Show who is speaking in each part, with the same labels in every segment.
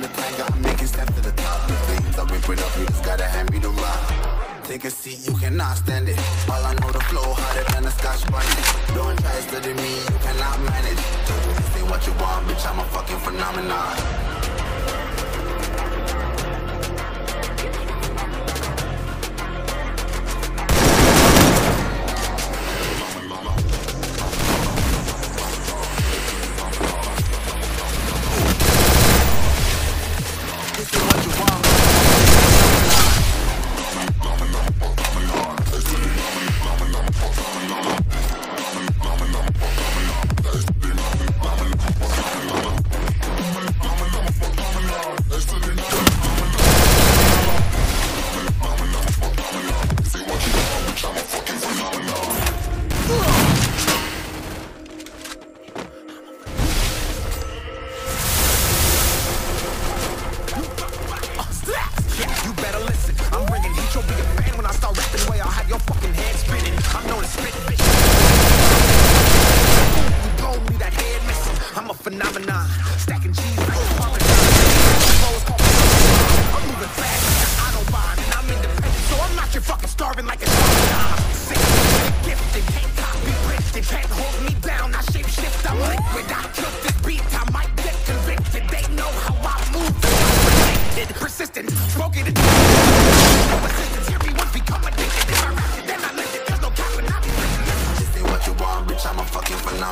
Speaker 1: the tiger, I'm making steps to the top. Things I whip it up, you just gotta hand me the rock. Take a seat, you cannot stand it. All I know, the flow harder than a scotch bonnet. Don't try studying me, you cannot manage. This ain't what you want, bitch, I'm a fucking phenomenon.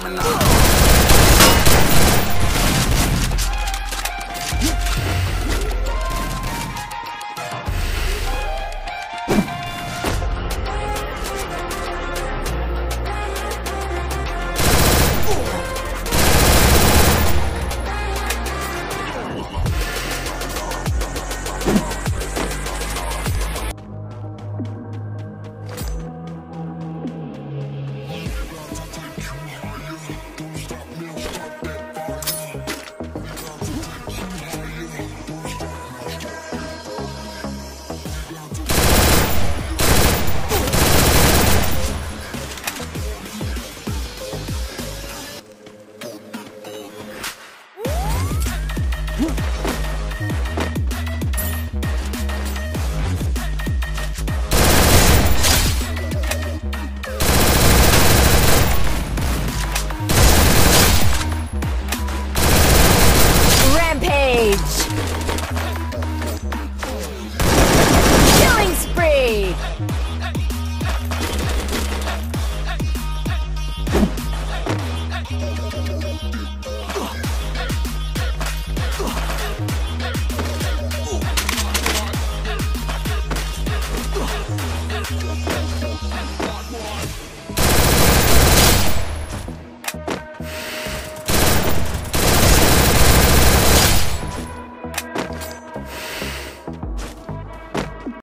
Speaker 2: phenomenon.